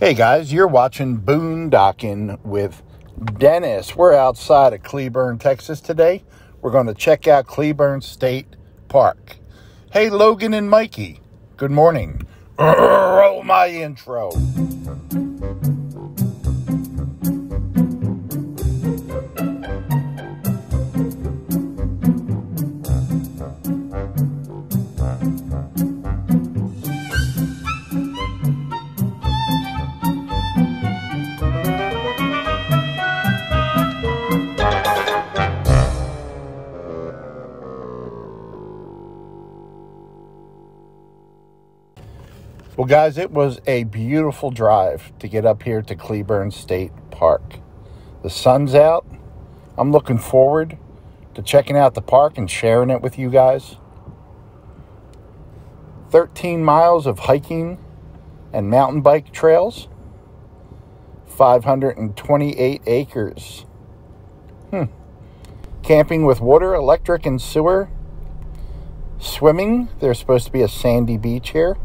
Hey guys, you're watching Boondocking with Dennis. We're outside of Cleburne, Texas today. We're going to check out Cleburne State Park. Hey Logan and Mikey, good morning. Roll my intro. Well, guys, it was a beautiful drive to get up here to Cleburne State Park. The sun's out. I'm looking forward to checking out the park and sharing it with you guys. 13 miles of hiking and mountain bike trails, 528 acres. Hmm. Camping with water, electric, and sewer. Swimming, there's supposed to be a sandy beach here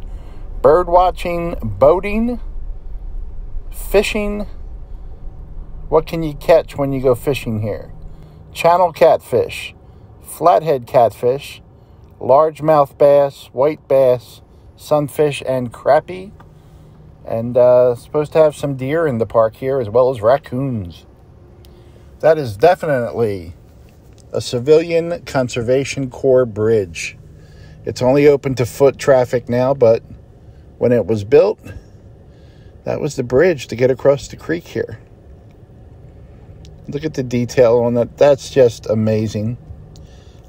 bird watching, boating, fishing. What can you catch when you go fishing here? Channel catfish, flathead catfish, largemouth bass, white bass, sunfish, and crappie. And uh, supposed to have some deer in the park here as well as raccoons. That is definitely a civilian conservation corps bridge. It's only open to foot traffic now, but when it was built, that was the bridge to get across the creek here. Look at the detail on that. That's just amazing.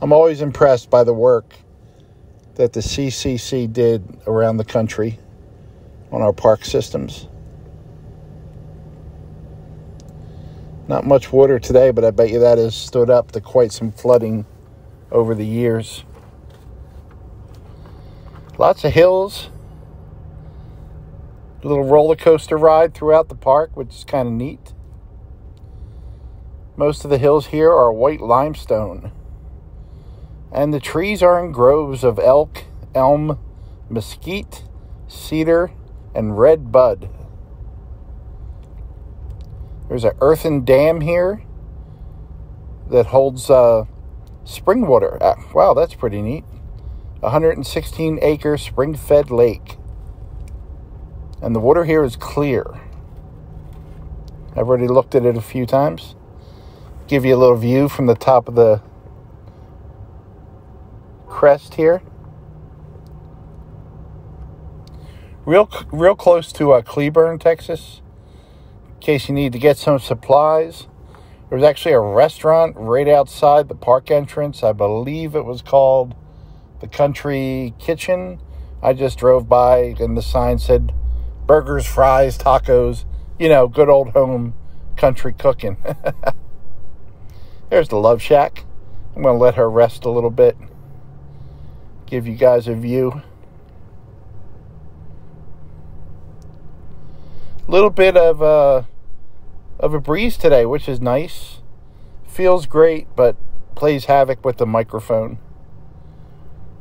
I'm always impressed by the work that the CCC did around the country on our park systems. Not much water today, but I bet you that has stood up to quite some flooding over the years. Lots of hills little roller coaster ride throughout the park, which is kind of neat. Most of the hills here are white limestone. And the trees are in groves of elk, elm, mesquite, cedar, and red bud. There's an earthen dam here that holds uh, spring water. Ah, wow, that's pretty neat. 116 acre spring fed lake. And the water here is clear. I've already looked at it a few times. Give you a little view from the top of the crest here. Real, real close to uh, Cleburne, Texas. In case you need to get some supplies. There's actually a restaurant right outside the park entrance. I believe it was called the Country Kitchen. I just drove by and the sign said burgers, fries, tacos, you know, good old home country cooking. There's the Love Shack. I'm going to let her rest a little bit, give you guys a view. Little bit of a, uh, of a breeze today, which is nice. Feels great, but plays havoc with the microphone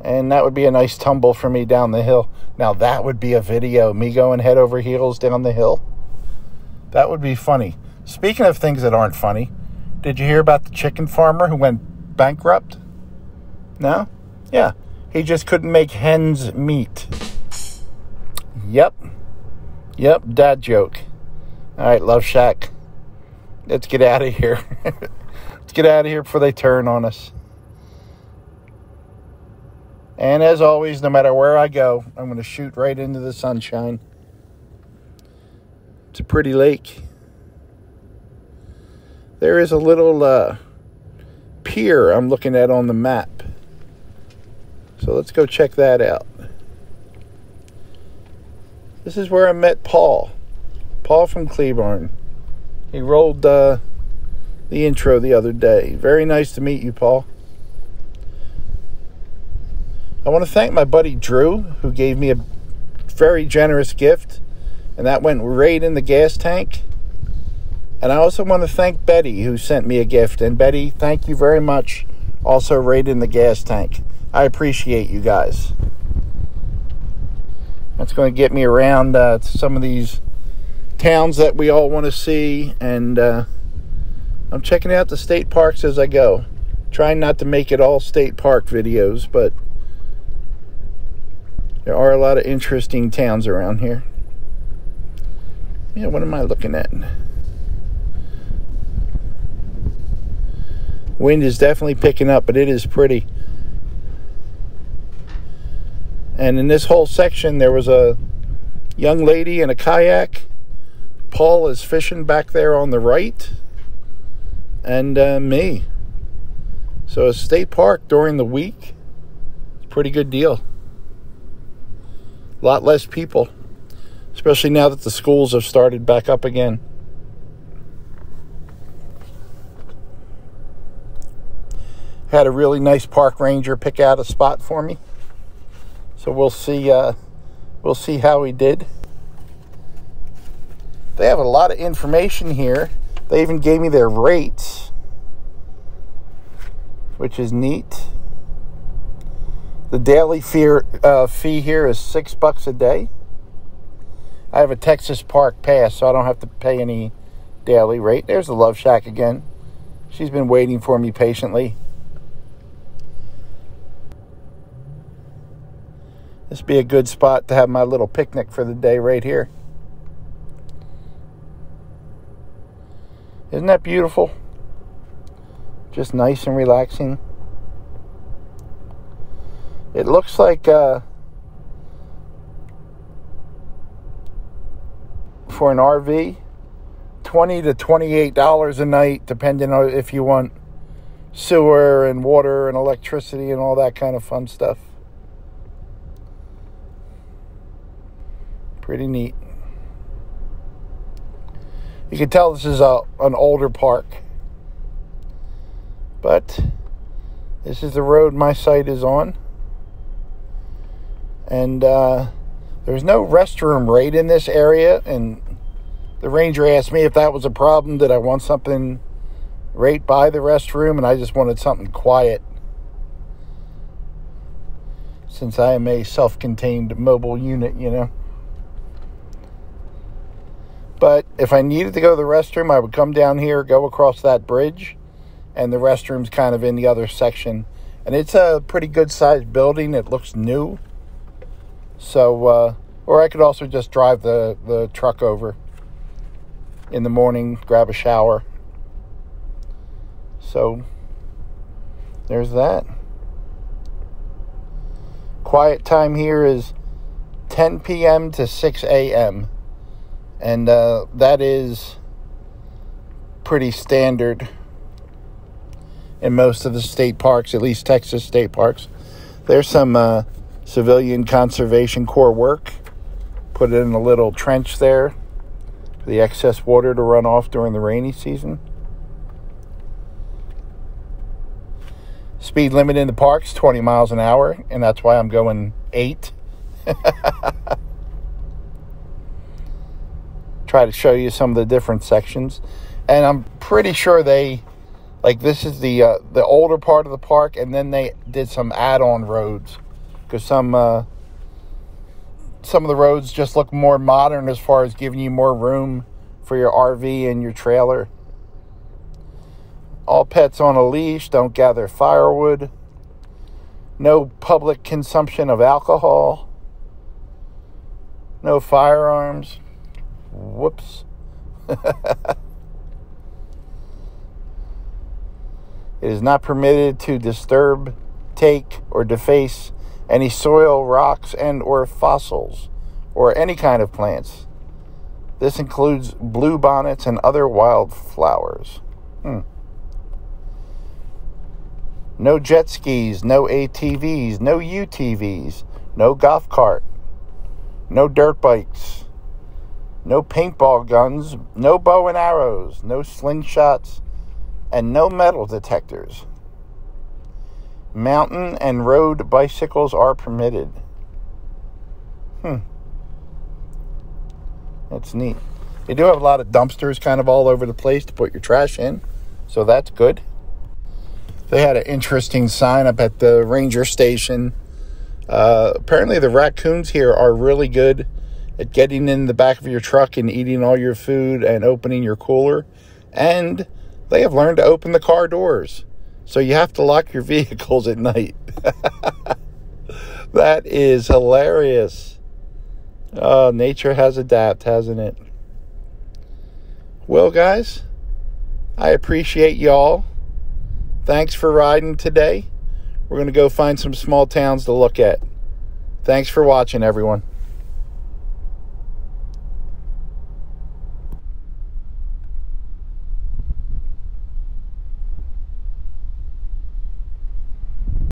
and that would be a nice tumble for me down the hill. Now that would be a video, me going head over heels down the hill. That would be funny. Speaking of things that aren't funny, did you hear about the chicken farmer who went bankrupt? No? Yeah. He just couldn't make hens meat. Yep. Yep, dad joke. All right, Love Shack. Let's get out of here. Let's get out of here before they turn on us. And as always, no matter where I go, I'm going to shoot right into the sunshine. It's a pretty lake. There is a little uh, pier I'm looking at on the map. So let's go check that out. This is where I met Paul. Paul from Cleburne. He rolled uh, the intro the other day. Very nice to meet you, Paul. I want to thank my buddy Drew, who gave me a very generous gift, and that went right in the gas tank. And I also want to thank Betty, who sent me a gift. And Betty, thank you very much. Also, right in the gas tank. I appreciate you guys. That's going to get me around uh, some of these towns that we all want to see, and uh, I'm checking out the state parks as I go. Trying not to make it all state park videos, but there are a lot of interesting towns around here. Yeah, what am I looking at? Wind is definitely picking up, but it is pretty. And in this whole section, there was a young lady in a kayak. Paul is fishing back there on the right. And uh, me. So a state park during the week, it's pretty good deal. A lot less people, especially now that the schools have started back up again. Had a really nice park ranger pick out a spot for me. So we'll see uh, we'll see how he did. They have a lot of information here. They even gave me their rates, which is neat. The daily fee, uh, fee here is six bucks a day. I have a Texas Park pass, so I don't have to pay any daily rate. There's the Love Shack again. She's been waiting for me patiently. This be a good spot to have my little picnic for the day right here. Isn't that beautiful? Just nice and relaxing. It looks like uh, for an RV, twenty to twenty-eight dollars a night, depending on if you want sewer and water and electricity and all that kind of fun stuff. Pretty neat. You can tell this is a, an older park. But this is the road my site is on. And uh, there's no restroom right in this area. And the ranger asked me if that was a problem. Did I want something right by the restroom? And I just wanted something quiet. Since I am a self contained mobile unit, you know. But if I needed to go to the restroom, I would come down here, go across that bridge, and the restroom's kind of in the other section. And it's a pretty good sized building. It looks new. So, uh, or I could also just drive the, the truck over in the morning, grab a shower. So, there's that. Quiet time here is 10 p.m. to 6 a.m and uh, that is pretty standard in most of the state parks, at least Texas state parks. There's some uh, civilian conservation corps work. Put in a little trench there for the excess water to run off during the rainy season. Speed limit in the parks 20 miles an hour, and that's why I'm going 8. try to show you some of the different sections. And I'm pretty sure they, like, this is the uh, the older part of the park, and then they did some add-on roads because some uh, some of the roads just look more modern as far as giving you more room for your RV and your trailer. All pets on a leash. Don't gather firewood. No public consumption of alcohol. No firearms. Whoops. it is not permitted to disturb, take, or deface any soil, rocks, and or fossils, or any kind of plants. This includes bluebonnets and other wildflowers. Hmm. No jet skis, no ATVs, no UTVs, no golf cart, no dirt bikes, no paintball guns, no bow and arrows, no slingshots, and no metal detectors. Mountain and road bicycles are permitted. Hmm. That's neat. They do have a lot of dumpsters kind of all over the place to put your trash in, so that's good. They had an interesting sign up at the ranger station. Uh, apparently, the raccoons here are really good at getting in the back of your truck and eating all your food and opening your cooler. And they have learned to open the car doors. So you have to lock your vehicles at night. that is hilarious. Oh, nature has adapted, hasn't it? Well, guys, I appreciate y'all. Thanks for riding today. We're going to go find some small towns to look at. Thanks for watching, everyone.